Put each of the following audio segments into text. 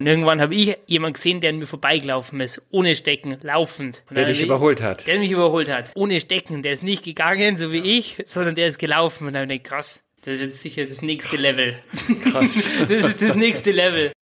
Und irgendwann habe ich jemanden gesehen, der an mir vorbeigelaufen ist, ohne Stecken, laufend. Und der dich überholt hat. Der mich überholt hat. Ohne Stecken. Der ist nicht gegangen, so wie ich, sondern der ist gelaufen. Und dann habe ich gedacht, krass, das ist jetzt sicher das nächste krass. Level. Krass. das ist das nächste Level.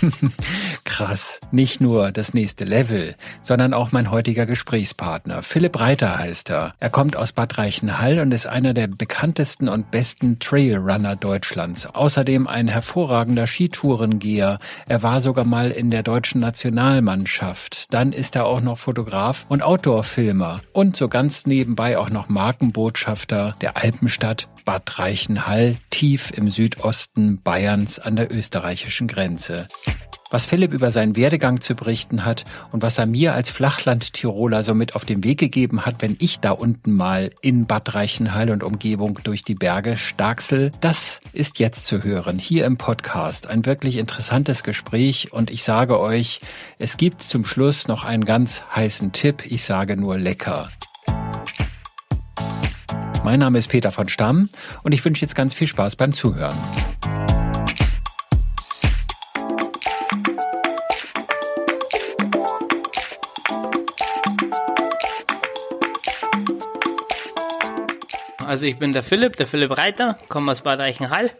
Krass. Nicht nur das nächste Level, sondern auch mein heutiger Gesprächspartner. Philipp Reiter heißt er. Er kommt aus Bad Reichenhall und ist einer der bekanntesten und besten Trailrunner Deutschlands. Außerdem ein hervorragender Skitourengeher. Er war sogar mal in der deutschen Nationalmannschaft. Dann ist er auch noch Fotograf und Outdoor-Filmer und so ganz nebenbei auch noch Markenbotschafter der Alpenstadt Bad Reichenhall, tief im Südosten Bayerns an der österreichischen Grenze. Was Philipp über seinen Werdegang zu berichten hat und was er mir als Flachland-Tiroler so mit auf den Weg gegeben hat, wenn ich da unten mal in Bad Reichenhall und Umgebung durch die Berge starksel, das ist jetzt zu hören, hier im Podcast. Ein wirklich interessantes Gespräch und ich sage euch, es gibt zum Schluss noch einen ganz heißen Tipp, ich sage nur lecker. Mein Name ist Peter von Stamm und ich wünsche jetzt ganz viel Spaß beim Zuhören. Also ich bin der Philipp, der Philipp Reiter, komme aus Bad Reichenhall.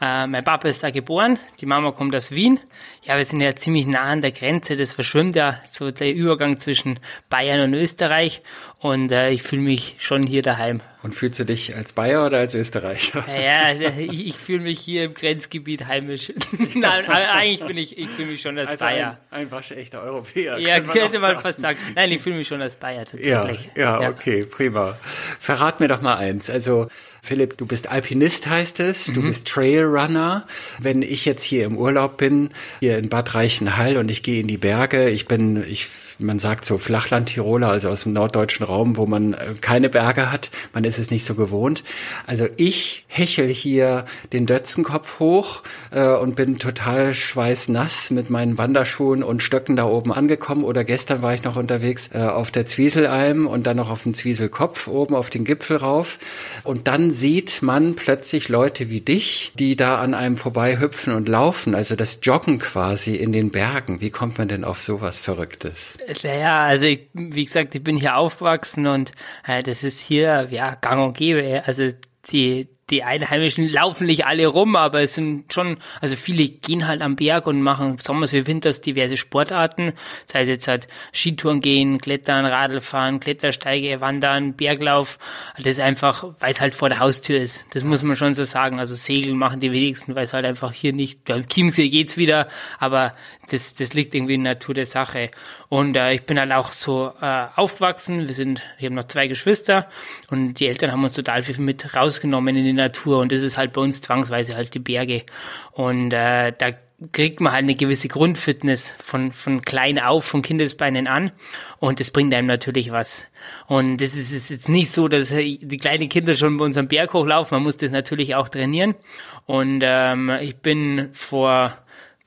Äh, mein Papa ist da geboren, die Mama kommt aus Wien. Ja, wir sind ja ziemlich nah an der Grenze, das verschwimmt ja so der Übergang zwischen Bayern und Österreich und äh, ich fühle mich schon hier daheim. Und fühlst du dich als Bayer oder als Österreicher? Ja, ich, ich fühle mich hier im Grenzgebiet heimisch. Nein, eigentlich bin ich, ich fühle mich schon als, als Bayer. Ein, ein waschechter Europäer. Ja, könnte man, fast sagen. Nein, ich fühle mich schon als Bayer tatsächlich. Ja, ja, ja, okay, prima. Verrat mir doch mal eins. Also Philipp, du bist Alpinist, heißt es. Du mhm. bist Trailrunner. Wenn ich jetzt hier im Urlaub bin, hier in Bad Reichenhall und ich gehe in die Berge, ich bin, ich man sagt so Flachland-Tiroler, also aus dem norddeutschen Raum, wo man äh, keine Berge hat. Man ist es nicht so gewohnt. Also ich hechel hier den Dötzenkopf hoch äh, und bin total schweißnass mit meinen Wanderschuhen und Stöcken da oben angekommen. Oder gestern war ich noch unterwegs äh, auf der Zwieselalm und dann noch auf dem Zwieselkopf oben auf den Gipfel rauf. Und dann sieht man plötzlich Leute wie dich, die da an einem vorbei hüpfen und laufen. Also das Joggen quasi in den Bergen. Wie kommt man denn auf sowas Verrücktes? Naja, also ich, wie gesagt, ich bin hier aufgewachsen und äh, das ist hier ja gang und gäbe. Also die die Einheimischen laufen nicht alle rum, aber es sind schon, also viele gehen halt am Berg und machen Sommers wie Winters diverse Sportarten, sei es jetzt halt Skitouren gehen, Klettern, Radlfahren, Klettersteige, Wandern, Berglauf. Das ist einfach, weil es halt vor der Haustür ist. Das muss man schon so sagen. Also Segeln machen die wenigsten, weil es halt einfach hier nicht, beim Chiemsee geht's wieder, aber das, das liegt irgendwie in der Natur der Sache. Und äh, ich bin halt auch so äh, aufgewachsen. Wir sind, ich habe noch zwei Geschwister und die Eltern haben uns total viel mit rausgenommen in die Natur und das ist halt bei uns zwangsweise halt die Berge. Und äh, da kriegt man halt eine gewisse Grundfitness von, von klein auf, von Kindesbeinen an. Und das bringt einem natürlich was. Und das ist, ist jetzt nicht so, dass die kleinen Kinder schon bei unserem Berg hochlaufen. Man muss das natürlich auch trainieren. Und ähm, ich bin vor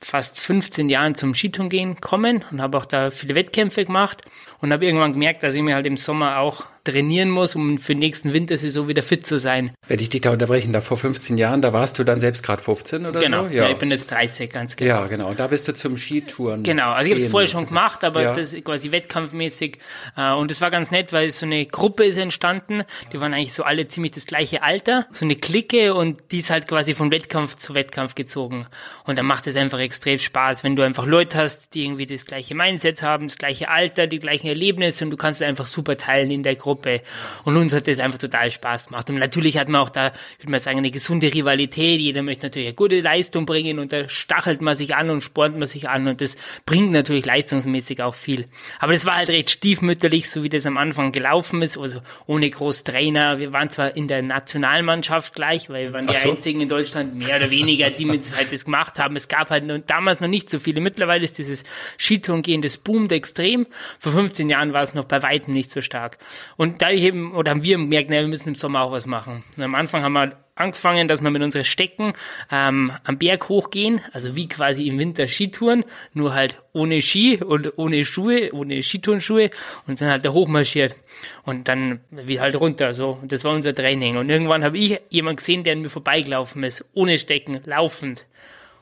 fast 15 Jahren zum Skitouren gehen kommen und habe auch da viele Wettkämpfe gemacht und habe irgendwann gemerkt, dass ich mir halt im Sommer auch trainieren muss, um für den nächsten Wintersaison wieder fit zu sein. Wenn ich dich da unterbrechen darf, vor 15 Jahren, da warst du dann selbst gerade 15 oder genau. so? Genau, ja. ich bin jetzt 30, ganz genau. Ja, genau. Und da bist du zum Skitouren. Genau, also ich habe es vorher schon gemacht, aber ja. das ist quasi wettkampfmäßig. Äh, und es war ganz nett, weil so eine Gruppe ist entstanden, die waren eigentlich so alle ziemlich das gleiche Alter, so eine Clique und die ist halt quasi von Wettkampf zu Wettkampf gezogen. Und dann macht es einfach extrem Spaß, wenn du einfach Leute hast, die irgendwie das gleiche Mindset haben, das gleiche Alter, die gleichen Erlebnisse und du kannst es einfach super teilen in der Gruppe. Und uns hat das einfach total Spaß gemacht. Und natürlich hat man auch da, würde man sagen, eine gesunde Rivalität. Jeder möchte natürlich eine gute Leistung bringen und da stachelt man sich an und spornt man sich an und das bringt natürlich leistungsmäßig auch viel. Aber das war halt recht stiefmütterlich, so wie das am Anfang gelaufen ist, also ohne groß Trainer. Wir waren zwar in der Nationalmannschaft gleich, weil wir waren Ach die so. einzigen in Deutschland, mehr oder weniger, die mit halt das gemacht haben. Es gab halt damals noch nicht so viele. Mittlerweile ist dieses Skitouren-Gehen, das boomt extrem. Vor 15 Jahren war es noch bei weitem nicht so stark. Und da ich eben, oder haben wir gemerkt, na, wir müssen im Sommer auch was machen. Und am Anfang haben wir angefangen, dass wir mit unseren Stecken ähm, am Berg hochgehen, also wie quasi im Winter Skitouren, nur halt ohne Ski und ohne Schuhe, ohne Skiturnschuhe und sind halt da hochmarschiert und dann wie halt runter, so. Das war unser Training und irgendwann habe ich jemanden gesehen, der an mir vorbeigelaufen ist, ohne Stecken, laufend.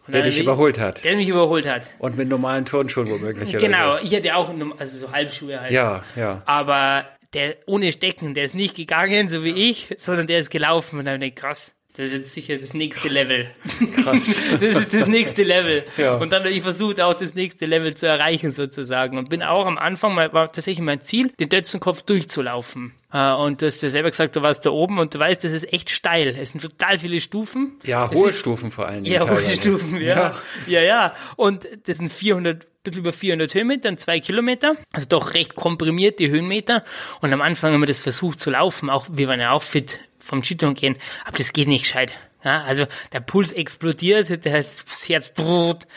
Der dich überholt hat. Der mich überholt hat. Und mit normalen Turnschuhen womöglich. Genau, ich hatte auch also so Halbschuhe halt. So. Ja, ja. Aber der ohne Stecken, der ist nicht gegangen, so wie ich, sondern der ist gelaufen und dann hab ich krass. Das ist jetzt sicher das nächste Level. Krass. Das ist das nächste Level. Ja. Und dann habe ich versucht, auch das nächste Level zu erreichen, sozusagen. Und bin auch am Anfang, war tatsächlich mein Ziel, den Dötzenkopf durchzulaufen. Äh, Und du hast ja selber gesagt, du warst da oben und du weißt, das ist echt steil. Es sind total viele Stufen. Ja, hohe ist- Stufen vor allen Dingen. ja, hohe. Stufen, ja. ja. Ja, Und das sind 400, bisschen über 400 Höhenmeter und zwei Kilometer. Also doch recht komprimierte Höhenmeter. Und am Anfang haben wir das versucht zu laufen. Auch, wir waren ja auch fit vom Skitouren gehen. Aber das geht nicht gescheit. Ja, also der Puls explodiert, der, das Herz brrrt.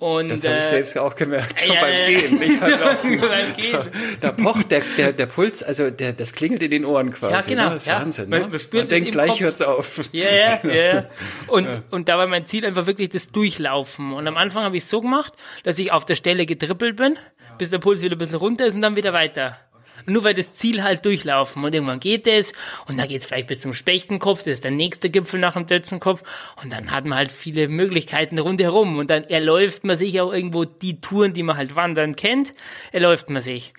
Und, Das habe ich äh, selbst auch gemerkt, schon ja, beim ja. Gehen, nicht beim Gehen. Da pocht der, der, der Puls, also der, das klingelt in den Ohren quasi. Ja, genau, Ne? Das ist ja. Wahnsinn. Man- ne? man spürt Man es denkt, gleich Kopf. hört's auf. Ja, ja, ja, ja. Und, und da war mein Ziel einfach wirklich das Durchlaufen. Und am Anfang habe ich so gemacht, dass ich auf der Stelle getrippelt bin, bis der Puls wieder ein bisschen runter ist und dann wieder weiter. Nur weil das Ziel halt durchlaufen und irgendwann geht es und dann geht es vielleicht bis zum Spechtenkopf, das ist der nächste Gipfel nach dem Dötzenkopf und dann hat man halt viele Möglichkeiten rundherum und dann erläuft man sich auch irgendwo die Touren, die man halt wandern kennt, erläuft man sich.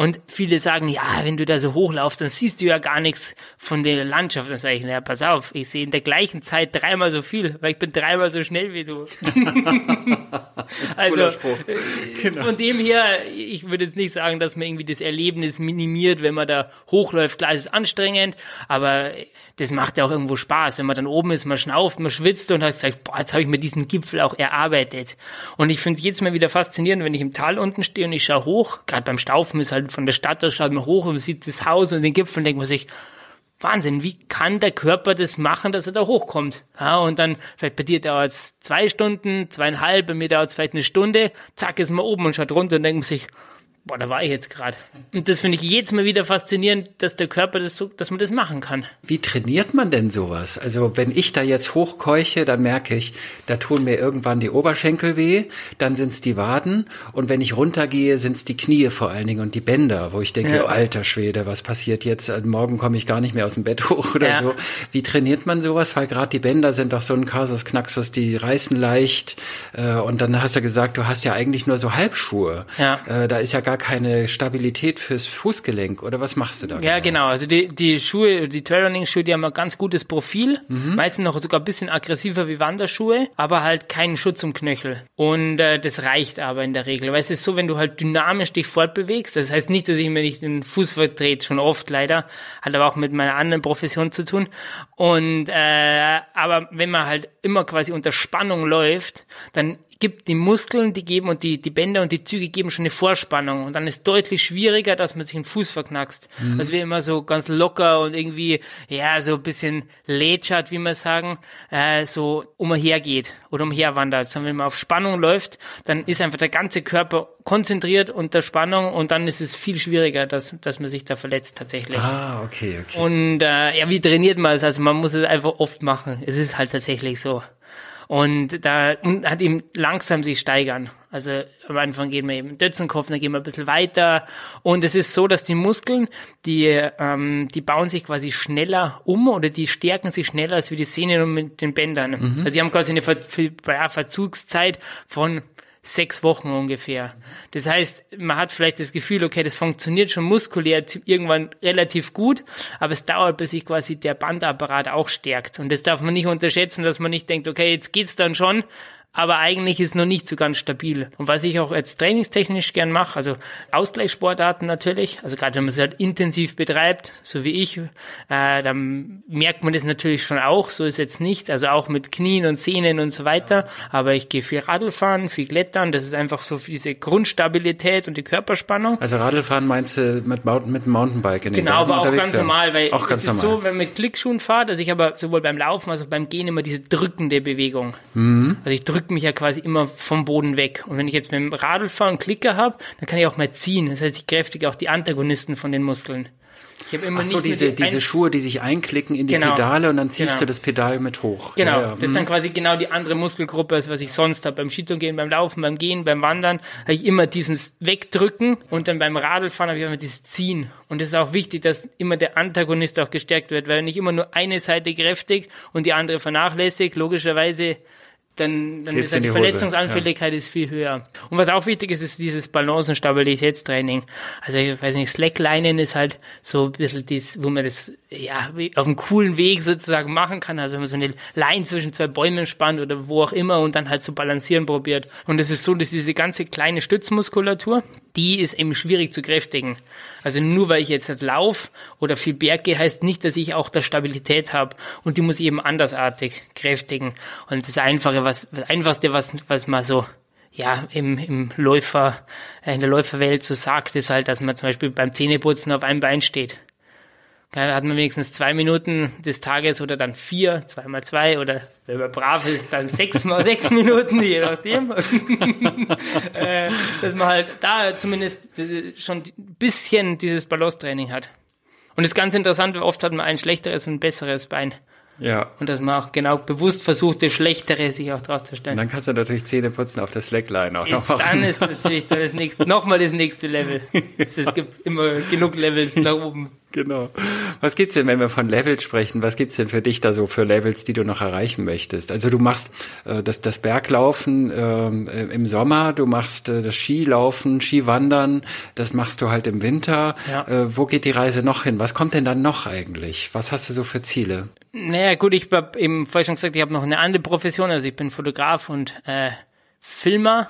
Und viele sagen, ja, wenn du da so hochlaufst, dann siehst du ja gar nichts von der Landschaft. Dann sage ich, naja, pass auf, ich sehe in der gleichen Zeit dreimal so viel, weil ich bin dreimal so schnell wie du. also äh, von dem her, ich würde jetzt nicht sagen, dass man irgendwie das Erlebnis minimiert, wenn man da hochläuft. Klar, es ist anstrengend, aber das macht ja auch irgendwo Spaß. Wenn man dann oben ist, man schnauft, man schwitzt und hat gesagt, boah, jetzt habe ich mir diesen Gipfel auch erarbeitet. Und ich finde es jetzt mal wieder faszinierend, wenn ich im Tal unten stehe und ich schaue hoch, gerade beim Staufen ist halt von der Stadt aus, schaut man hoch und man sieht das Haus und den Gipfel und denkt man sich, Wahnsinn, wie kann der Körper das machen, dass er da hochkommt? Ja, und dann, vielleicht bei dir dauert es zwei Stunden, zweieinhalb, bei mir dauert es vielleicht eine Stunde, zack, ist man oben und schaut runter und denkt man sich, boah, da war ich jetzt gerade. Und das finde ich jedes Mal wieder faszinierend, dass der Körper das so, dass man das machen kann. Wie trainiert man denn sowas? Also wenn ich da jetzt hochkeuche, dann merke ich, da tun mir irgendwann die Oberschenkel weh, dann sind's die Waden und wenn ich runtergehe, sind's die Knie vor allen Dingen und die Bänder, wo ich denke, Ja. oh, alter Schwede, was passiert jetzt? Also morgen komme ich gar nicht mehr aus dem Bett hoch oder Ja. so. Wie trainiert man sowas? Weil gerade die Bänder sind doch so ein Kasus Knaxus, die reißen leicht äh, und dann hast du gesagt, du hast ja eigentlich nur so Halbschuhe. Ja. Äh, da ist ja gar keine Stabilität fürs Fußgelenk oder was machst du da? Ja, genau. Also die, die Schuhe, die Trailrunning-Schuhe, die haben ein ganz gutes Profil. Meistens noch sogar ein bisschen aggressiver wie Wanderschuhe, aber halt keinen Schutz um Knöchel. Und äh, das reicht aber in der Regel. Weil es ist so, wenn du halt dynamisch dich fortbewegst, das heißt nicht, dass ich mir nicht den Fuß vertrete, schon oft leider, hat aber auch mit meiner anderen Profession zu tun. Und äh, aber wenn man halt immer quasi unter Spannung läuft, dann gibt die Muskeln, die geben und die, die Bänder und die Züge geben schon eine Vorspannung und dann ist deutlich schwieriger, dass man sich den Fuß verknackst. Also wir immer so ganz locker und irgendwie, ja, so ein bisschen lätschert, wie wir sagen, äh, so umhergeht oder umherwandert. Sondern wenn man auf Spannung läuft, dann ist einfach der ganze Körper konzentriert unter Spannung und dann ist es viel schwieriger, dass, dass man sich da verletzt tatsächlich. Ah, okay, okay. Und äh, ja, wie trainiert man es? Also man muss es einfach oft machen. Es ist halt tatsächlich so. Und da und hat eben langsam sich steigern. Also am Anfang gehen wir eben Dötzenkopf, dann gehen wir ein bisschen weiter. Und es ist so, dass die Muskeln, die, ähm, die bauen sich quasi schneller um oder die stärken sich schneller als wie die Sehnen und mit den Bändern. Also die haben quasi eine Ver Ver Verzugszeit von sechs Wochen ungefähr. Das heißt, man hat vielleicht das Gefühl, okay, das funktioniert schon muskulär irgendwann relativ gut, aber es dauert, bis sich quasi der Bandapparat auch stärkt. Und das darf man nicht unterschätzen, dass man nicht denkt, okay, jetzt geht's dann schon, aber eigentlich ist noch nicht so ganz stabil. Und was ich auch jetzt trainingstechnisch gern mache, also Ausgleichssportarten natürlich, also gerade wenn man es halt intensiv betreibt, so wie ich, äh, dann merkt man das natürlich schon auch, so ist jetzt nicht, also auch mit Knien und Sehnen und so weiter, aber ich gehe viel Radl fahren, viel Klettern, das ist einfach so diese Grundstabilität und die Körperspannung. Also Radlfahren meinst du mit, Mountain, mit dem Mountainbike in den Genau, Bergen aber auch ganz ja? normal, weil auch es ganz ist normal. so, wenn man mit Klickschuhen fahrt, dass ich aber sowohl beim Laufen als auch beim Gehen immer diese drückende Bewegung. Mhm. Also ich drücke mich ja quasi immer vom Boden weg. Und wenn ich jetzt mit dem Radl fahre und Klicker habe, dann kann ich auch mal ziehen. Das heißt, ich kräftige auch die Antagonisten von den Muskeln. Ich habe immer Ach so, diese, die diese Schuhe, die sich einklicken in die Genau. Pedale und dann ziehst Genau. du das Pedal mit hoch. Genau, Ja, ja. das ist dann quasi genau die andere Muskelgruppe, als was ich sonst habe. Beim Skitouren, beim Laufen, beim Gehen, beim Wandern habe ich immer dieses Wegdrücken und dann beim Radlfahren habe ich immer dieses Ziehen. Und es ist auch wichtig, dass immer der Antagonist auch gestärkt wird, weil nicht immer nur eine Seite kräftig und die andere vernachlässigt, logischerweise dann, dann ist halt die, die Verletzungsanfälligkeit ist viel höher. Und was auch wichtig ist, ist dieses Balance- und Stabilitätstraining. Also ich weiß nicht, Slacklinen ist halt so ein bisschen das, wo man das ja auf einem coolen Weg sozusagen machen kann. Also wenn man so eine Line zwischen zwei Bäumen spannt oder wo auch immer und dann halt zu balancieren probiert. Und es ist so, dass diese ganze kleine Stützmuskulatur, die ist eben schwierig zu kräftigen. Also nur weil ich jetzt halt lauf oder viel Berg gehe, heißt nicht, dass ich auch da Stabilität habe. Und die muss ich eben andersartig kräftigen. Und das Einfache, was, das Einfachste, was, was man so ja, im, im Läufer, in der Läuferwelt so sagt, ist halt, dass man zum Beispiel beim Zähneputzen auf einem Bein steht. Ja, da hat man wenigstens zwei Minuten des Tages oder dann vier, zwei mal zwei oder wenn man brav ist, dann sechs mal sechs Minuten, je nachdem. äh, dass man halt da zumindest äh, schon ein bisschen dieses Balance-Training hat. Und das ist ganz interessant, weil oft hat man ein schlechteres und ein besseres Bein. ja. Und dass man auch genau bewusst versucht, das Schlechtere sich auch drauf zu Und stellen. dann kannst du natürlich Zähne putzen auf der Slackline auch noch machen. Dann ist natürlich dann das nächste, nochmal das nächste Level. Es gibt immer genug Levels nach oben. Genau. Was gibt's denn, wenn wir von Levels sprechen? Was gibt's denn für dich da so für Levels, die du noch erreichen möchtest? Also du machst äh, das, das Berglaufen ähm, äh, im Sommer, du machst äh, das Skilaufen, Skiwandern, das machst du halt im Winter. Ja. Äh, wo geht die Reise noch hin? Was kommt denn dann noch eigentlich? Was hast du so für Ziele? Naja, gut, ich habe eben vorher schon gesagt, ich habe noch eine andere Profession, also ich bin Fotograf und äh, Filmer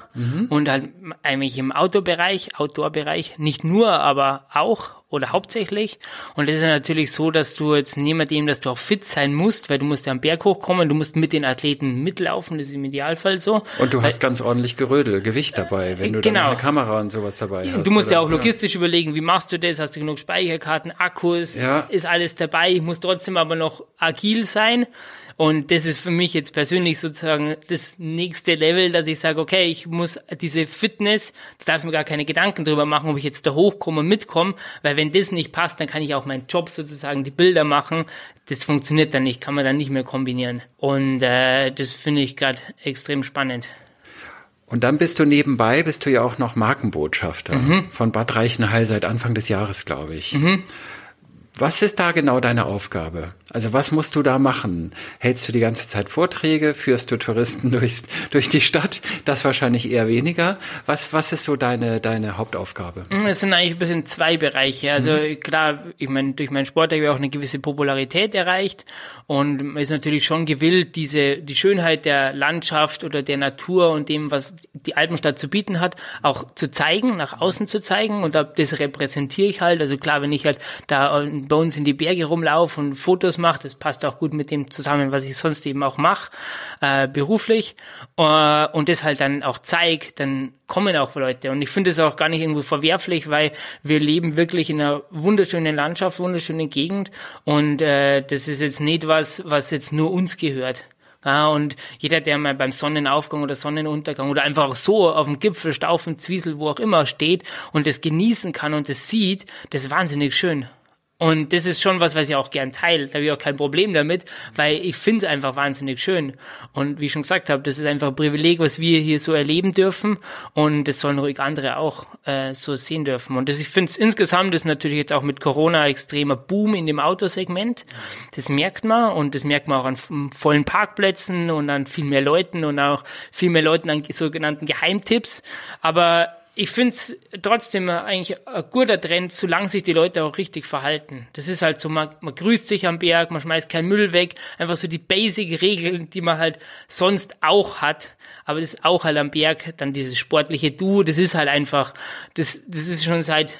und halt eigentlich im Outdoor-Bereich, Outdoor-Bereich, nicht nur, aber auch oder hauptsächlich. Und das ist natürlich so, dass du jetzt neben dem, dass du auch fit sein musst, weil du musst ja am Berg hochkommen, du musst mit den Athleten mitlaufen, das ist im Idealfall so. Und du Weil- hast ganz ordentlich Gerödel, Gewicht dabei, wenn du genau. eine Kamera und sowas dabei hast. Du musst ja oder? auch logistisch überlegen, wie machst du das? Hast du genug Speicherkarten, Akkus? Ja. Ist alles dabei? Ich muss trotzdem aber noch agil sein. Und das ist für mich jetzt persönlich sozusagen das nächste Level, dass ich sage, okay, ich muss diese Fitness, da darf ich mir gar keine Gedanken drüber machen, ob ich jetzt da hochkomme und mitkomme, weil wenn das nicht passt, dann kann ich auch meinen Job sozusagen, die Bilder machen. Das funktioniert dann nicht, kann man dann nicht mehr kombinieren. Und äh, das finde ich gerade extrem spannend. Und dann bist du nebenbei, bist du ja auch noch Markenbotschafter Mhm. von Bad Reichenhall seit Anfang des Jahres, glaube ich. Was ist da genau deine Aufgabe? Also was musst du da machen? Hältst du die ganze Zeit Vorträge? Führst du Touristen durchs, durch die Stadt? Das wahrscheinlich eher weniger. Was, was ist so deine, deine Hauptaufgabe? Es sind eigentlich ein bisschen zwei Bereiche. Also klar, ich meine, durch meinen Sport habe ich auch eine gewisse Popularität erreicht und man ist natürlich schon gewillt, diese die Schönheit der Landschaft oder der Natur und dem, was die Alpenstadt zu bieten hat, auch zu zeigen, nach außen zu zeigen und da- das repräsentiere ich halt. Also klar, wenn ich halt da bei uns in die Berge rumlaufe und Fotos mache, das passt auch gut mit dem zusammen, was ich sonst eben auch mache, äh, beruflich äh, und das halt dann auch zeige, dann kommen auch Leute. Und ich finde es auch gar nicht irgendwo verwerflich, weil wir leben wirklich in einer wunderschönen Landschaft, wunderschönen Gegend. Und äh, das ist jetzt nicht was, was jetzt nur uns gehört. Ja, und jeder, der mal beim Sonnenaufgang oder Sonnenuntergang oder einfach so auf dem Gipfel, Staufen, Zwiesel, wo auch immer steht und das genießen kann und das sieht, das ist wahnsinnig schön. Und das ist schon was, was ich auch gern teile. Da habe ich auch kein Problem damit, weil ich finde es einfach wahnsinnig schön. Und wie ich schon gesagt habe, das ist einfach ein Privileg, was wir hier so erleben dürfen. Und das sollen ruhig andere auch äh, so sehen dürfen. Und das, ich finde es insgesamt ist natürlich jetzt auch mit Corona extremer Boom in dem Autosegment. Das merkt man und das merkt man auch an vollen Parkplätzen und an viel mehr Leuten und auch viel mehr Leuten an sogenannten Geheimtipps. Aber ich finde es trotzdem eigentlich ein guter Trend, solange sich die Leute auch richtig verhalten. Das ist halt so, man, man grüßt sich am Berg, man schmeißt keinen Müll weg, einfach so die Basic-Regeln, die man halt sonst auch hat. Aber das ist auch halt am Berg, dann dieses sportliche Du, das ist halt einfach, das, das ist schon seit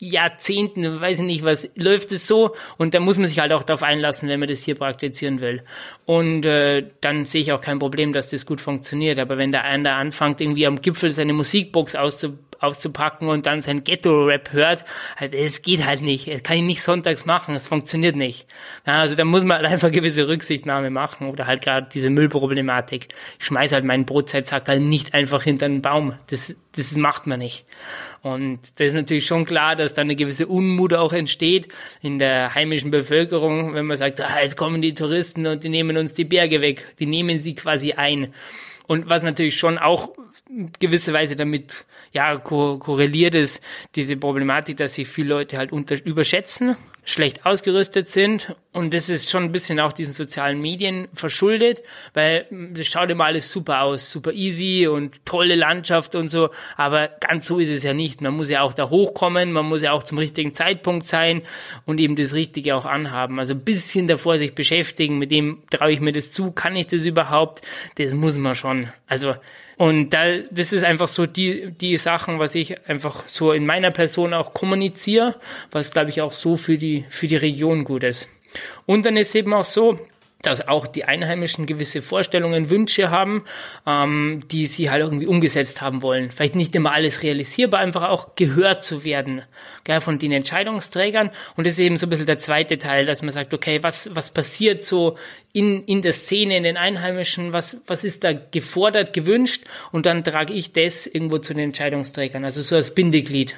Jahrzehnten, weiß ich nicht was, läuft es so und da muss man sich halt auch darauf einlassen, wenn man das hier praktizieren will. Und äh, dann sehe ich auch kein Problem, dass das gut funktioniert. Aber wenn der einer anfängt, irgendwie am Gipfel seine Musikbox auszu auszupacken und dann sein Ghetto-Rap hört, halt, es geht halt nicht. Das kann ich nicht sonntags machen, es funktioniert nicht. Ja, also da muss man halt einfach gewisse Rücksichtnahme machen oder halt gerade diese Müllproblematik. Ich schmeiß halt meinen Brotzeitsackerl nicht einfach hinter einen Baum. Das, das macht man nicht. Und da ist natürlich schon klar, dass da eine gewisse Unmut auch entsteht in der heimischen Bevölkerung, wenn man sagt, ah, jetzt kommen die Touristen und die nehmen uns die Berge weg. Die nehmen sie quasi ein. Und was natürlich schon auch gewisse Weise damit ja ko korreliert ist, diese Problematik, dass sich viele Leute halt unter überschätzen schlecht ausgerüstet sind. Und das ist schon ein bisschen auch diesen sozialen Medien verschuldet, weil das schaut immer alles super aus, super easy und tolle Landschaft und so. Aber ganz so ist es ja nicht. Man muss ja auch da hochkommen, man muss ja auch zum richtigen Zeitpunkt sein und eben das Richtige auch anhaben. Also ein bisschen davor sich beschäftigen, mit dem traue ich mir das zu, kann ich das überhaupt? Das muss man schon. Also und da, das ist einfach so die, die Sachen, was ich einfach so in meiner Person auch kommuniziere, was glaube ich auch so für die, für die Region gut ist. Und dann ist eben auch so, dass auch die Einheimischen gewisse Vorstellungen, Wünsche haben, ähm, die sie halt irgendwie umgesetzt haben wollen. Vielleicht nicht immer alles realisierbar, einfach auch gehört zu werden gell, von den Entscheidungsträgern. Und das ist eben so ein bisschen der zweite Teil, dass man sagt, okay, was, was passiert so in, in der Szene, in den Einheimischen, was, was ist da gefordert, gewünscht? Und dann trage ich das irgendwo zu den Entscheidungsträgern, also so als Bindeglied.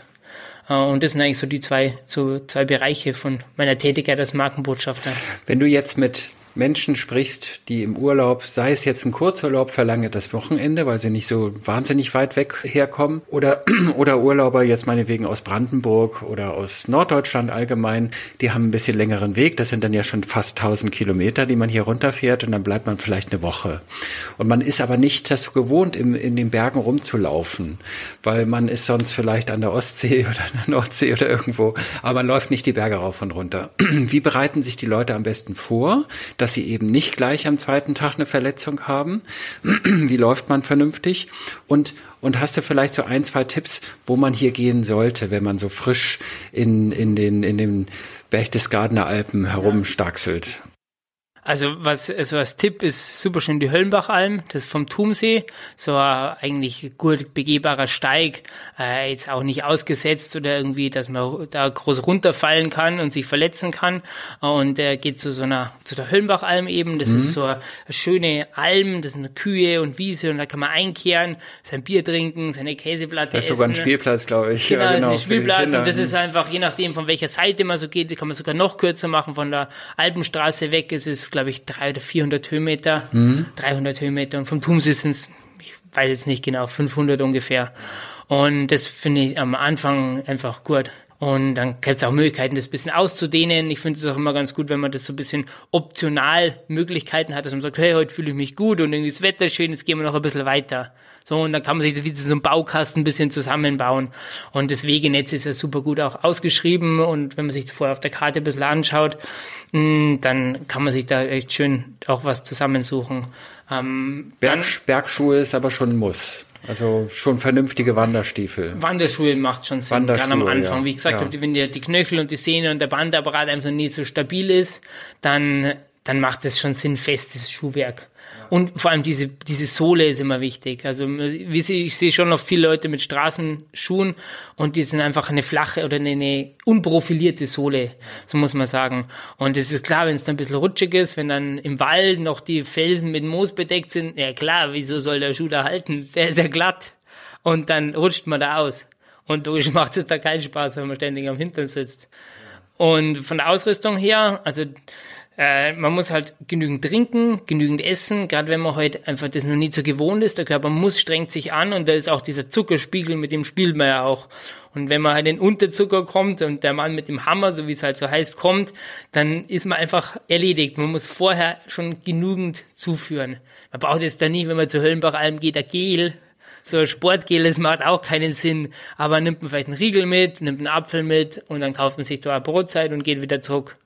Äh, und das sind eigentlich so die zwei, so zwei Bereiche von meiner Tätigkeit als Markenbotschafter. Wenn du jetzt mit Menschen sprichst, die im Urlaub, sei es jetzt ein Kurzurlaub, verlange das Wochenende, weil sie nicht so wahnsinnig weit weg herkommen, oder, oder Urlauber jetzt meinetwegen aus Brandenburg oder aus Norddeutschland allgemein, die haben ein bisschen längeren Weg, das sind dann ja schon fast 1000 Kilometer, die man hier runterfährt und dann bleibt man vielleicht eine Woche. Und man ist aber nicht das gewohnt, im, in den Bergen rumzulaufen, weil man ist sonst vielleicht an der Ostsee oder an der Nordsee oder irgendwo, aber man läuft nicht die Berge rauf und runter. Wie bereiten sich die Leute am besten vor? Dass sie eben nicht gleich am zweiten Tag eine Verletzung haben. Wie läuft man vernünftig? Und, und hast du vielleicht so ein, zwei Tipps, wo man hier gehen sollte, wenn man so frisch in, in den, in den Berchtesgadener Alpen herumstaxelt? Also was so als Tipp ist super schön die Höllenbachalm, das vom Tumsee, so ein eigentlich gut begehbarer Steig, äh, jetzt auch nicht ausgesetzt oder irgendwie, dass man da groß runterfallen kann und sich verletzen kann. Und er äh, geht zu so einer zu der Höllenbachalm eben. Das mhm. ist so eine schöne Alm, das sind Kühe und Wiese und da kann man einkehren, sein Bier trinken, seine Käseplatte Das ist essen. sogar ein Spielplatz, glaube ich. Genau, ja, genau. Das ist ein Spielplatz und das ist einfach je nachdem von welcher Seite man so geht, kann man sogar noch kürzer machen von der Alpenstraße weg. Es ist glaube ich, 300 oder 400 Höhenmeter, mhm. 300 Höhenmeter und vom Tumsee sind es, ich weiß jetzt nicht genau, 500 ungefähr. Und das finde ich am Anfang einfach gut. Und dann gibt es auch Möglichkeiten, das ein bisschen auszudehnen. Ich finde es auch immer ganz gut, wenn man das so ein bisschen optional Möglichkeiten hat, dass man sagt, hey, heute fühle ich mich gut und irgendwie das Wetter ist schön, jetzt gehen wir noch ein bisschen weiter. So, und dann kann man sich wie so ein Baukasten ein bisschen zusammenbauen. Und das Wegenetz ist ja super gut auch ausgeschrieben. Und wenn man sich vorher auf der Karte ein bisschen anschaut, hm, dann kann man sich da echt schön auch was zusammensuchen. Ähm, Berg, Bergschuhe ist aber schon ein Muss. Also schon vernünftige Wanderstiefel. Wanderschuhe macht schon Sinn, gerade am Anfang. Ja. Wie gesagt, ja. wenn die, die Knöchel und die Sehne und der Bandapparat einfach nicht so stabil ist, dann, dann macht es schon Sinn, festes Schuhwerk. Und vor allem diese, diese Sohle ist immer wichtig. Also wie sie, ich sehe schon noch viele Leute mit Straßenschuhen und die sind einfach eine flache oder eine, eine unprofilierte Sohle, so muss man sagen. Und es ist klar, wenn es dann ein bisschen rutschig ist, wenn dann im Wald noch die Felsen mit Moos bedeckt sind, ja klar, wieso soll der Schuh da halten? Der ist ja glatt. Und dann rutscht man da aus. Und durch macht es da keinen Spaß, wenn man ständig am Hintern sitzt. Und von der Ausrüstung her, also äh, man muss halt genügend trinken, genügend essen, gerade wenn man halt einfach das noch nie so gewohnt ist. Der Körper muss, strengt sich an und da ist auch dieser Zuckerspiegel, mit dem spielt man ja auch. Und wenn man halt in Unterzucker kommt und der Mann mit dem Hammer, so wie es halt so heißt, kommt, dann ist man einfach erledigt. Man muss vorher schon genügend zuführen. Man braucht jetzt da nie, wenn man zur Höllenbachalm geht, ein Gel, so ein Sportgel, das macht auch keinen Sinn. Aber nimmt man vielleicht einen Riegel mit, nimmt einen Apfel mit und dann kauft man sich da eine Brotzeit und geht wieder zurück.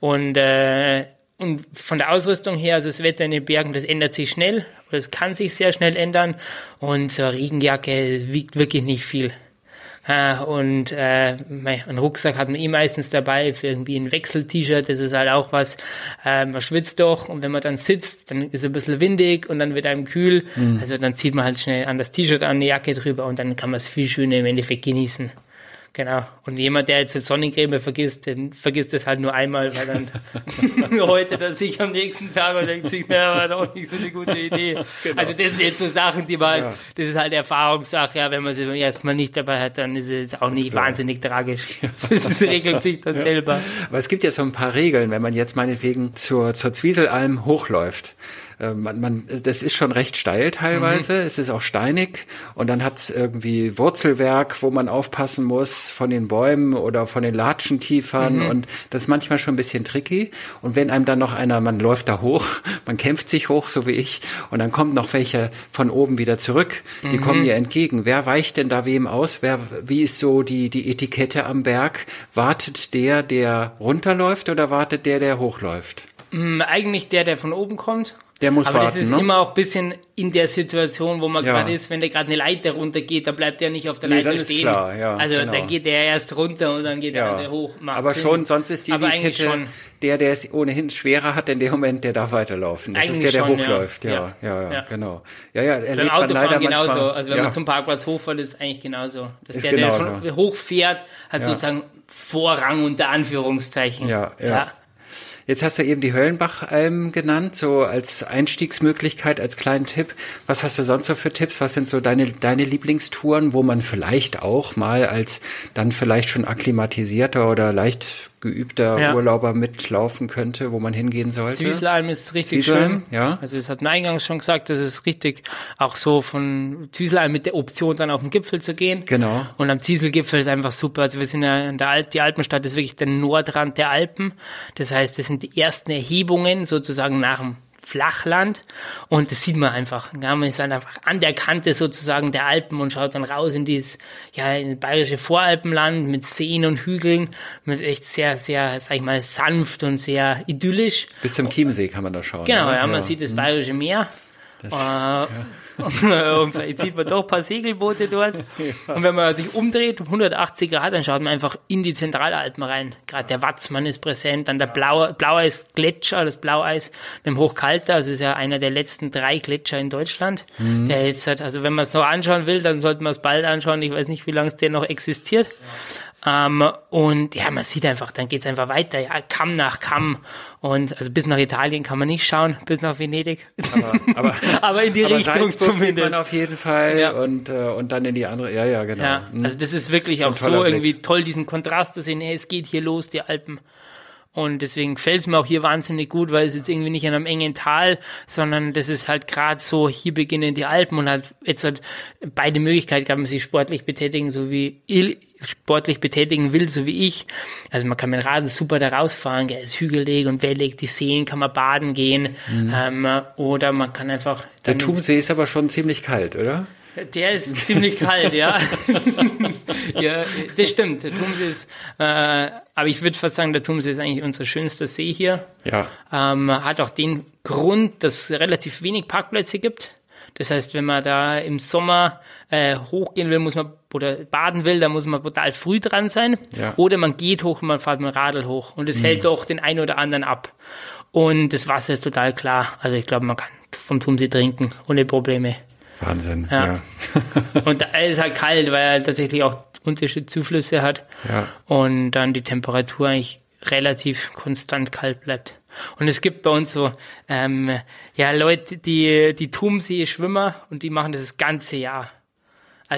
Und, äh, und von der Ausrüstung her, also das Wetter in den Bergen, das ändert sich schnell, oder es kann sich sehr schnell ändern. Und so eine Regenjacke wiegt wirklich nicht viel. Äh, und äh, ein Rucksack hat man eh meistens dabei für irgendwie ein Wechsel-T-Shirt. Das ist halt auch was, äh, man schwitzt doch und wenn man dann sitzt, dann ist es ein bisschen windig und dann wird einem kühl. Mhm. Also dann zieht man halt schnell an das T-Shirt an, eine Jacke drüber und dann kann man es viel schöner im Endeffekt genießen. Genau. Und jemand, der jetzt eine Sonnencreme vergisst, den vergisst es halt nur einmal, weil dann heute dann sich am nächsten Tag und denkt sich, naja, war doch nicht so eine gute Idee. Genau. Also das sind jetzt so Sachen, die man, ja. das ist halt Erfahrungssache, ja, wenn man sie erstmal nicht dabei hat, dann ist es auch nicht wahnsinnig tragisch. Das regelt sich dann ja. selber. Aber es gibt ja so ein paar Regeln, wenn man jetzt meinetwegen zur, zur Zwieselalm hochläuft man, man, das ist schon recht steil teilweise. Mhm. Es ist auch steinig und dann hat es irgendwie Wurzelwerk, wo man aufpassen muss von den Bäumen oder von den Latschentiefern mhm. und das ist manchmal schon ein bisschen tricky. Und wenn einem dann noch einer, man läuft da hoch, man kämpft sich hoch, so wie ich, und dann kommt noch welche von oben wieder zurück, die mhm. kommen mir entgegen. Wer weicht denn da wem aus? Wer, wie ist so die, die Etikette am Berg? Wartet der, der runterläuft oder wartet der, der hochläuft? Mm, eigentlich der, der von oben kommt. Der muss Aber warten, das ist ne? immer auch ein bisschen in der Situation, wo man ja. gerade ist, wenn der gerade eine Leiter runtergeht, dann bleibt er nicht auf der nee, Leiter stehen. Klar, ja, also genau. dann geht er erst runter und dann geht ja. der hoch. Aber Sinn. schon, sonst ist die, die Kette, schon. der, der es ohnehin schwerer hat, in dem Moment, der darf weiterlaufen. Das eigentlich ist der, der schon, hochläuft. Ja. Ja, ja, genau. Ja, ja, Beim Autofahren genauso. Manchmal, also wenn man zum Parkplatz hochfährt, ist es eigentlich genauso. Dass ist der, genauso. der hochfährt, hat sozusagen Vorrang unter Anführungszeichen. ja. ja. Jetzt hast du eben die Höllenbach-Alm genannt, so als Einstiegsmöglichkeit, als kleinen Tipp. Was hast du sonst so für Tipps? Was sind so deine, deine Lieblingstouren, wo man vielleicht auch mal als dann vielleicht schon akklimatisierter oder leicht geübter ja. Urlauber mitlaufen könnte, wo man hingehen sollte. Zwieselalm ist richtig Zwieselalm, schön. Ja. Also es hat mir eingangs schon gesagt, das ist richtig auch so von Zwieselalm mit der Option dann auf den Gipfel zu gehen. Genau. Und am Zieselgipfel ist einfach super. Also wir sind ja in der Alp, die Alpenstadt ist wirklich der Nordrand der Alpen. Das heißt, das sind die ersten Erhebungen sozusagen nach dem Flachland und das sieht man einfach. Ja, man ist halt einfach an der Kante sozusagen der Alpen und schaut dann raus in dieses ja in bayerische Voralpenland mit Seen und Hügeln, mit echt sehr sehr sag ich mal sanft und sehr idyllisch. Bis zum Chiemsee kann man da schauen. Genau, ja, ja man sieht das mhm. bayerische Meer. Das, äh, ja. und vielleicht sieht man doch ein paar Segelboote dort. Ja. Und wenn man sich umdreht, 180 Grad, dann schaut man einfach in die Zentralalpen rein. Gerade der Watzmann ist präsent, dann der Blau, Blaueis-Gletscher, das Blaueis mit dem Hochkalter, also ist ja einer der letzten drei Gletscher in Deutschland. Mhm. Der jetzt hat, also wenn man es noch anschauen will, dann sollte man es bald anschauen. Ich weiß nicht, wie lange es der noch existiert. Ja. Ähm, und ja, man sieht einfach, dann geht's einfach weiter, ja, Kamm nach Kamm. Und also bis nach Italien kann man nicht schauen, bis nach Venedig. Aber, aber, aber in die aber Richtung Salzburg zumindest. Sieht man auf jeden Fall ja. und, äh, und dann in die andere, ja, ja, genau. Ja, hm. also das ist wirklich auch so Blick. irgendwie toll, diesen Kontrast zu sehen, hey, es geht hier los, die Alpen. Und deswegen fällt es mir auch hier wahnsinnig gut, weil es jetzt irgendwie nicht in einem engen Tal, sondern das ist halt gerade so, hier beginnen die Alpen und halt jetzt halt beide Möglichkeiten kann man sich sportlich betätigen, so wie ich sportlich betätigen will, so wie ich. Also man kann mit dem Rad super da rausfahren, es ist hügelig und wellig, die Seen kann man baden gehen mhm. ähm, oder man kann einfach... Der Tumsee ist aber schon ziemlich kalt, oder? Der ist ziemlich kalt, ja. ja, das stimmt. Der Tumsee ist, äh, aber ich würde fast sagen, der Tumsee ist eigentlich unser schönster See hier. Ja. Ähm, hat auch den Grund, dass es relativ wenig Parkplätze gibt. Das heißt, wenn man da im Sommer äh, hochgehen will, muss man oder baden will, dann muss man total früh dran sein. Ja. Oder man geht hoch und man fährt mit dem Radl hoch. Und es mhm. hält doch den einen oder anderen ab. Und das Wasser ist total klar. Also ich glaube, man kann vom Tumsee trinken ohne Probleme. Wahnsinn, ja. ja. und da ist halt kalt, weil er tatsächlich auch unterschiedliche Zuflüsse hat. Ja. Und dann die Temperatur eigentlich relativ konstant kalt bleibt. Und es gibt bei uns so ähm, ja Leute, die die Tumsee-Schwimmer und die machen das das ganze Jahr.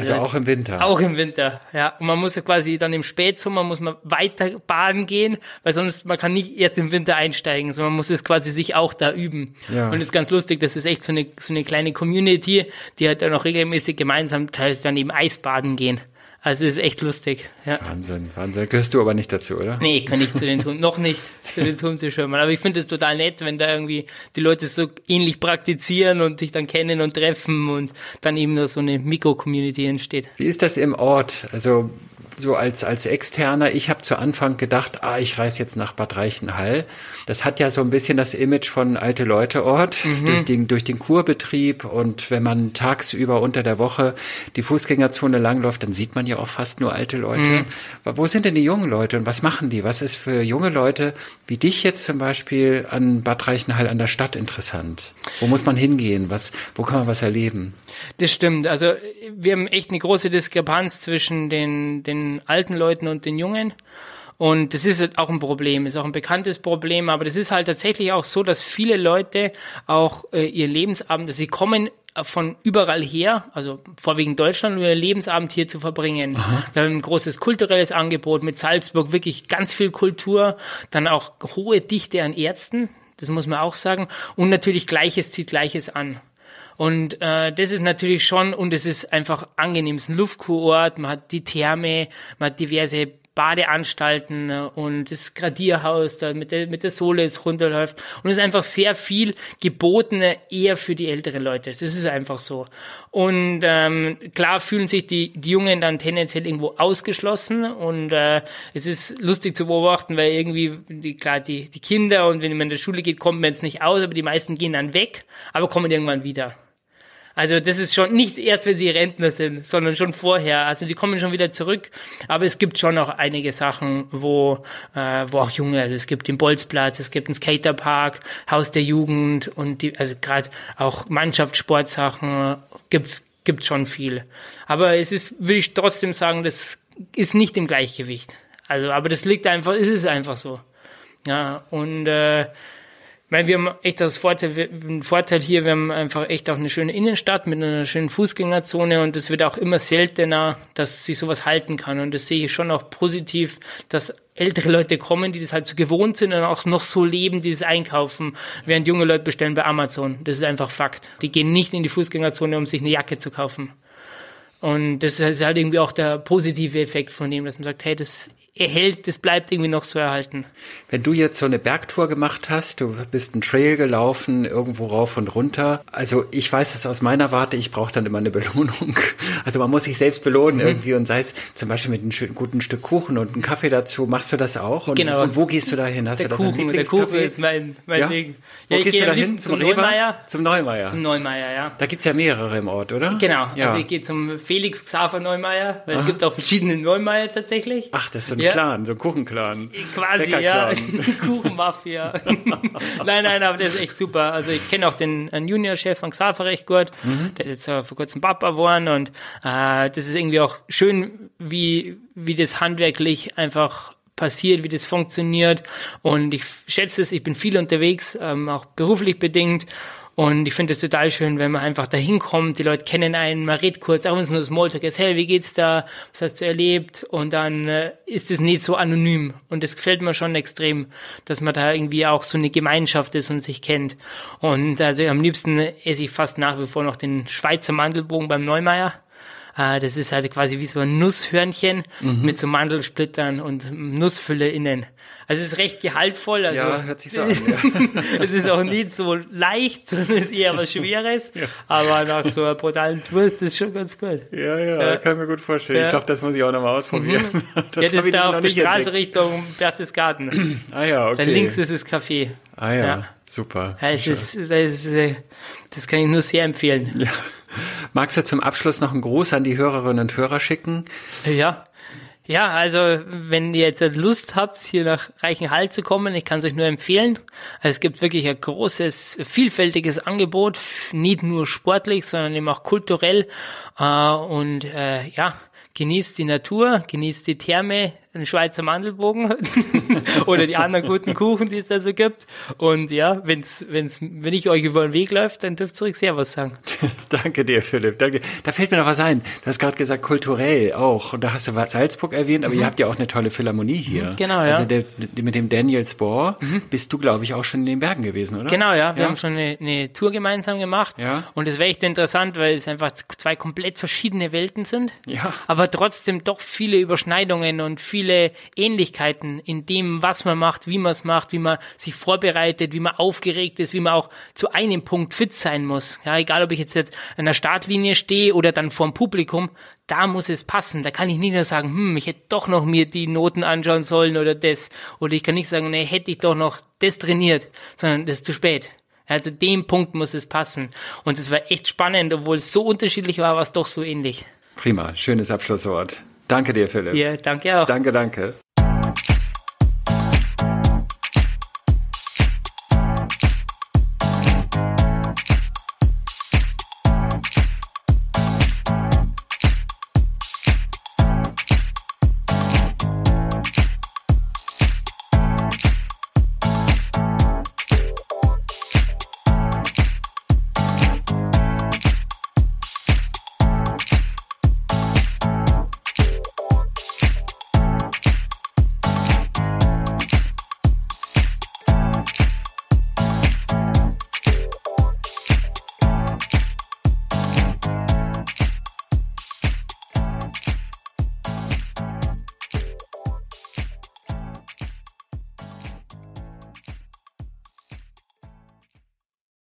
Also, also, auch im Winter. Auch im Winter, ja. Und man muss ja quasi dann im Spätsommer muss man weiter baden gehen, weil sonst man kann nicht erst im Winter einsteigen, sondern man muss es quasi sich auch da üben. Ja. Und das ist ganz lustig, das ist echt so eine so eine kleine Community, die halt dann auch regelmäßig gemeinsam teilweise dann eben Eisbaden gehen. Also ist echt lustig. Ja. Wahnsinn, Wahnsinn. Gehörst du aber nicht dazu, oder? Nee, kann ich zu den Turm, noch nicht zu den Turmseeschwimmern. Aber ich finde es total nett, wenn da irgendwie die Leute so ähnlich praktizieren und sich dann kennen und treffen und dann eben so eine Mikro-Community entsteht. Wie ist das im Ort? Also so als, als Externer, ich habe zu Anfang gedacht, ah, ich reise jetzt nach Bad Reichenhall. Das hat ja so ein bisschen das Image von alte Leute Ort mhm. durch, den, durch den Kurbetrieb. Und wenn man tagsüber unter der Woche die Fußgängerzone langläuft, dann sieht man ja auch fast nur alte Leute. Mhm. Wo sind denn die jungen Leute und was machen die? Was ist für junge Leute wie dich jetzt zum Beispiel an Bad Reichenhall an der Stadt interessant? Wo muss man hingehen? Was, wo kann man was erleben? Das stimmt. Also wir haben echt eine große Diskrepanz zwischen den, den alten Leuten und den Jungen. Und das ist halt auch ein Problem, ist auch ein bekanntes Problem, aber das ist halt tatsächlich auch so, dass viele Leute auch äh, ihr Lebensabend, dass sie kommen von überall her, also vorwiegend Deutschland, um ihr Lebensabend hier zu verbringen. Aha. Wir haben ein großes kulturelles Angebot mit Salzburg, wirklich ganz viel Kultur, dann auch hohe Dichte an Ärzten, das muss man auch sagen, und natürlich Gleiches zieht Gleiches an. Und äh, das ist natürlich schon, und es ist einfach angenehm, es ist ein Luftkurort, man hat die Therme, man hat diverse Badeanstalten äh, und das Gradierhaus da mit der, mit der Sohle es runterläuft. Und es ist einfach sehr viel gebotene eher für die älteren Leute. Das ist einfach so. Und ähm, klar fühlen sich die, die Jungen dann tendenziell irgendwo ausgeschlossen und äh, es ist lustig zu beobachten, weil irgendwie, die, klar, die, die Kinder und wenn man in der Schule geht, kommt man jetzt nicht aus, aber die meisten gehen dann weg, aber kommen irgendwann wieder. Also das ist schon nicht erst, wenn sie Rentner sind, sondern schon vorher. Also die kommen schon wieder zurück. Aber es gibt schon noch einige Sachen, wo, äh, wo auch Junge, also es gibt den Bolzplatz, es gibt einen Skaterpark, Haus der Jugend und die, also gerade auch Mannschaftssportsachen gibt's gibt's schon viel. Aber es ist, will ich trotzdem sagen, das ist nicht im Gleichgewicht. Also, aber das liegt einfach, es ist einfach so. Ja, und äh, ich meine, wir haben echt das Vorteil, einen Vorteil hier, wir haben einfach echt auch eine schöne Innenstadt mit einer schönen Fußgängerzone und es wird auch immer seltener, dass sich sowas halten kann. Und das sehe ich schon auch positiv, dass ältere Leute kommen, die das halt so gewohnt sind und auch noch so leben, die das einkaufen, während junge Leute bestellen bei Amazon. Das ist einfach Fakt. Die gehen nicht in die Fußgängerzone, um sich eine Jacke zu kaufen. Und das ist halt irgendwie auch der positive Effekt von dem, dass man sagt, hey, das erhält, das bleibt irgendwie noch so erhalten. Wenn du jetzt so eine Bergtour gemacht hast, du bist einen Trail gelaufen, irgendwo rauf und runter. Also ich weiß es aus meiner Warte, ich brauche dann immer eine Belohnung. Also man muss sich selbst belohnen mhm. irgendwie und sei es zum Beispiel mit einem schönen, guten Stück Kuchen und einem Kaffee dazu. Machst du das auch? Und, genau. Und wo gehst du da hin? Hast der du das Kuchen, Der Kuchen ist mein, mein ja? Ding. Ja, wo gehst du da hin? Zum, zum Neumeier? Zum Neumeier. Zum Neumeier, ja. Da gibt's ja mehrere im Ort, oder? Genau. Ja. Also ich gehe zum Felix Xaver Neumeier, weil Aha. es gibt auch verschiedene Neumeier tatsächlich. Ach, das ist so ein ja. Clan, so ein Kuchen Kuchenclan. Quasi, ja. Kuchenmafia. nein, nein, aber der ist echt super. Also ich kenne auch den Juniorchef von Xaver recht gut. Mhm. Der ist jetzt äh, vor kurzem Papa geworden und äh, das ist irgendwie auch schön, wie, wie das handwerklich einfach passiert, wie das funktioniert. Und ich schätze es, ich bin viel unterwegs, ähm, auch beruflich bedingt. Und ich finde es total schön, wenn man einfach da hinkommt, die Leute kennen einen, man redet kurz, auch wenn es nur Smalltalk ist, hey, wie geht's da, was hast du erlebt? Und dann äh, ist es nicht so anonym. Und das gefällt mir schon extrem, dass man da irgendwie auch so eine Gemeinschaft ist und sich kennt. Und also am liebsten esse ich fast nach wie vor noch den Schweizer Mandelbogen beim Neumeier. Äh, das ist halt quasi wie so ein Nusshörnchen mhm. mit so Mandelsplittern und Nussfülle innen. Also es ist recht gehaltvoll. Also ja, hört sich so an. Ja. es ist auch nicht so leicht, sondern es ist eher was Schweres. ja. Aber nach so einer brutalen Tour ist das schon ganz gut. Ja, ja, ja. kann ich mir gut vorstellen. Ja. Ich glaube, das muss ich auch nochmal ausprobieren. Mhm. Das das ist da auf der Straße entdeckt. Richtung Berchtesgaden. ah ja, okay. Dann links ist das Café. Ah ja, ja. super. Ja, es ist, das, ist, äh, das kann ich nur sehr empfehlen. Ja. Magst du zum Abschluss noch einen Gruß an die Hörerinnen und Hörer schicken? Ja. Ja, also wenn ihr jetzt Lust habt, hier nach Reichenhall zu kommen, ich kann es euch nur empfehlen. Es gibt wirklich ein großes, vielfältiges Angebot, nicht nur sportlich, sondern eben auch kulturell. Äh, und äh, ja, genießt die Natur, genießt die Therme, den Schweizer Mandelbogen oder die anderen guten Kuchen, die es da so gibt. Und ja, wenn's, wenn's, wenn ich euch über den Weg läuft, dann dürft ihr zurück sehr was sagen. Danke dir, Philipp. Danke. Da fällt mir noch was ein. Du hast gerade gesagt, kulturell auch. Und da hast du Salzburg erwähnt, aber mhm. ihr habt ja auch eine tolle Philharmonie hier. Mhm, genau, ja. Also der, mit dem Daniel Spohr mhm. bist du, glaube ich, auch schon in den Bergen gewesen, oder? Genau, ja. Wir ja? haben schon eine, eine, Tour gemeinsam gemacht. Ja. Und es wäre echt interessant, weil es einfach zwei komplett verschiedene Welten sind. Ja. Aber trotzdem doch viele Überschneidungen und viele viele Ähnlichkeiten in dem, was man macht, wie man es macht, wie man sich vorbereitet, wie man aufgeregt ist, wie man auch zu einem Punkt fit sein muss. Ja, egal ob ich jetzt, jetzt an der Startlinie stehe oder dann vorm Publikum, da muss es passen. Da kann ich nicht nur sagen, hm, ich hätte doch noch mir die Noten anschauen sollen oder das. Oder ich kann nicht sagen, nee, hätte ich doch noch das trainiert, sondern das ist zu spät. Also dem Punkt muss es passen. Und es war echt spannend, obwohl es so unterschiedlich war, war es doch so ähnlich. Prima, schönes Abschlusswort. Danke dir, Philipp. Ja, danke auch. Danke, danke.